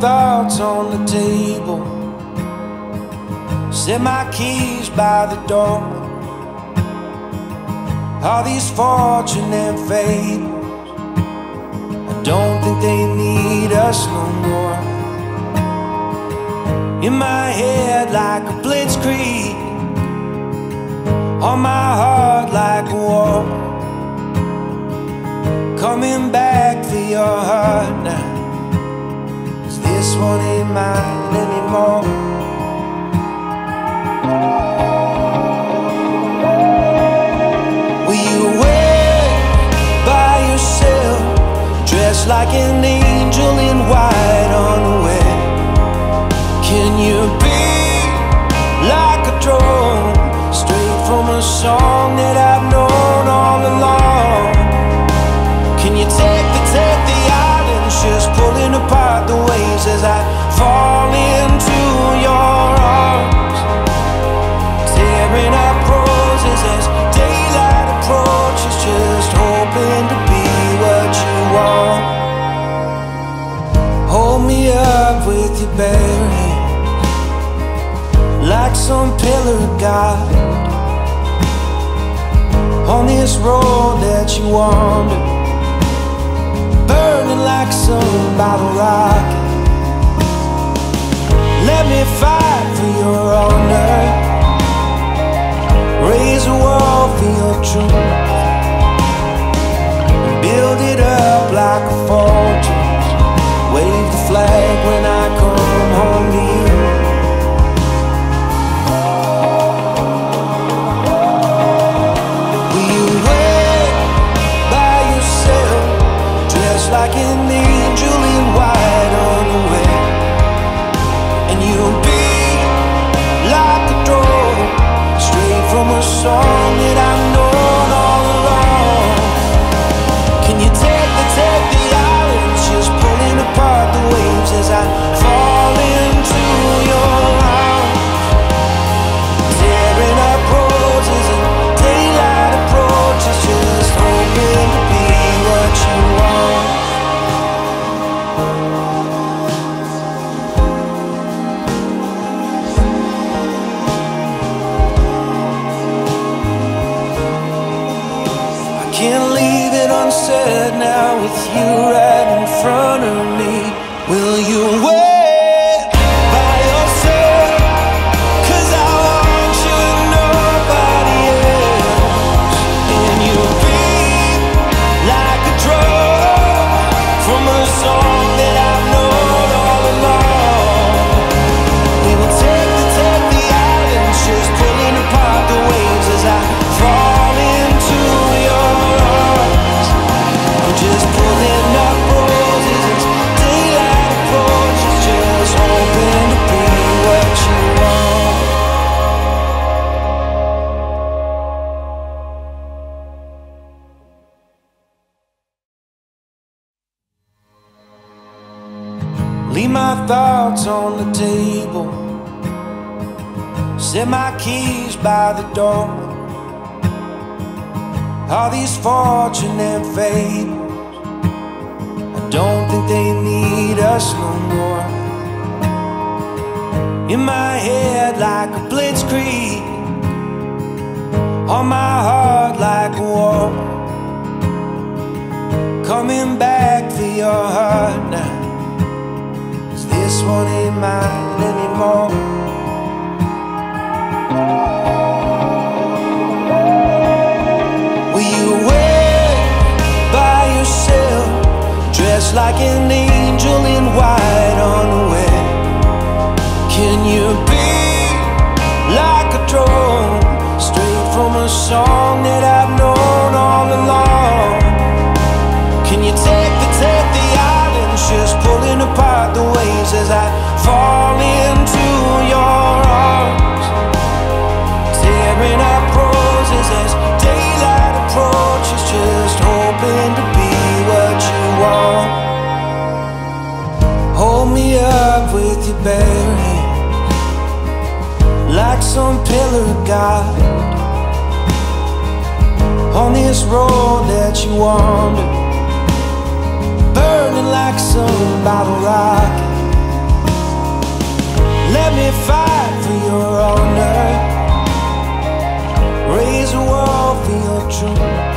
thoughts on the table. Set my keys by the door. All these fortune and fables, I don't think they need us no more. In my head, like a blitzkrieg, on my heart, like a war. Coming back this one ain't mine anymore. Will you wait by yourself, dressed like an angel in white on the way? Can you be like a drone, straight from a song that I've hands, like some pillar of God. On this road that you wander burning like some bottle rocket. Let me fight for your honor. Raise a wall for your truth. Build it up like a fortress. Dressed like an can't leave it unsaid now with you right in front of me. Will you wait thoughts on the table. Set my keys by the door. All these fortune and fables, I don't think they need us no more. In my head, like a blitzkrieg, on my heart, like a war. Mine anymore. Will you wait by yourself, dressed like an angel some pillar of God. On this road that you wander burning like some bottle rocket. Let me fight for your honor. Raise a wall for your truth.